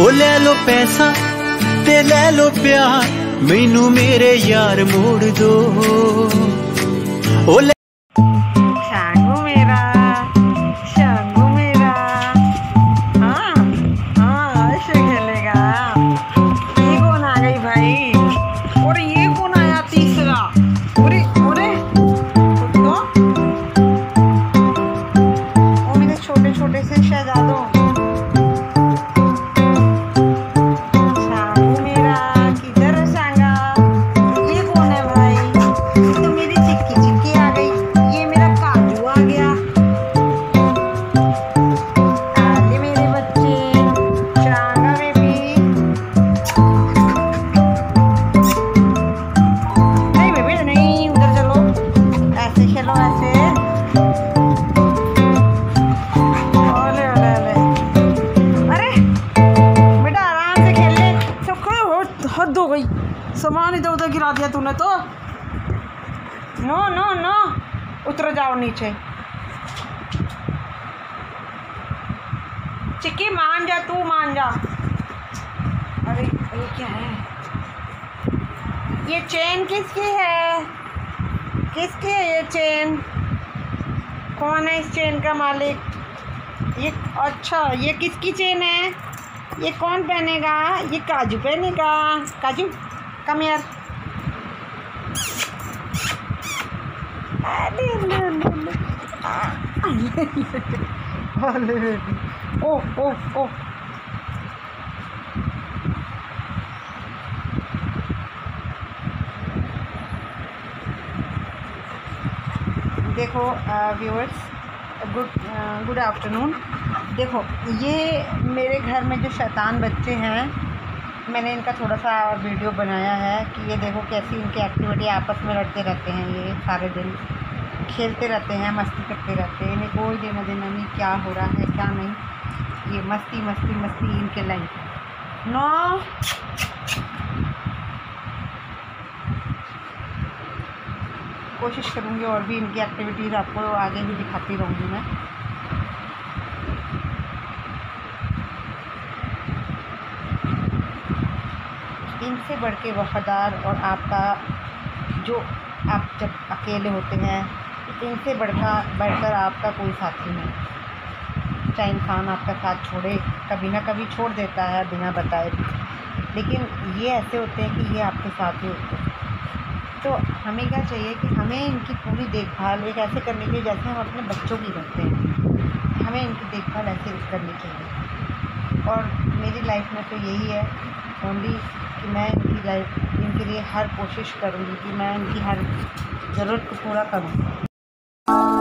ਉਹ ਲੈ ਲੋ ਪੈਸਾ ਤੇ ਲੈ ਲੋ ਪਿਆਰ ਮੈਨੂੰ ਮੇਰੇ ਯਾਰ ਮੋੜ ਦੋ। ਉਹ गिरा दिया तूने तो। No no no. उतर जाओ नीचे। चिक्की, मान जा, तू मान जा। अरे, ये क्या है? ये चेन किसकी है? किसकी है ये चेन? कौन है इस चेन का मालिक? ये अच्छा ये किसकी चेन है? ये कौन पहनेगा? ये काजू पहनेगा। काजू कम यार ले। ओ ओ ओ देखो व्यूअर्स गुड गुड आफ्टरनून देखो, ये मेरे घर में जो शैतान बच्चे हैं, मैंने इनका थोड़ा सा वीडियो बनाया है कि ये देखो कैसी इनकी एक्टिविटी आपस में लड़ते रहते हैं ये सारे दिन खेलते रहते हैं, मस्ती करते रहते हैं। इन्हें कोई देना देना नहीं क्या हो रहा है, क्या नहीं? ये मस्ती मस्ती मस्ती इनके लाइफ नो कोशिश करूँगी और भी इनकी एक्टिविटीज़ आपको आगे भी दिखाती रहूँगी मैं। इनसे बढ़ के वफादार और आपका जो आप जब अकेले होते हैं इनसे बढ़कर बढ़कर आपका कोई साथी नहीं। चाहे इंसान आपका साथ छोड़े, कभी ना कभी छोड़ देता है, बिना बताए लेकिन ये ऐसे होते हैं कि ये आपके साथ ही होते हैं। तो हमें क्या चाहिए कि हमें इनकी पूरी देखभाल एक ऐसे करनी चाहिए जैसे हम अपने बच्चों की करते हैं। हमें इनकी देखभाल ऐसे करनी चाहिए। और मेरी लाइफ में तो यही है, ओनली कि मैं इनकी लाइफ, इनके लिए हर कोशिश करूँगी कि मैं इनकी हर ज़रूरत को पूरा करूँ। Thank.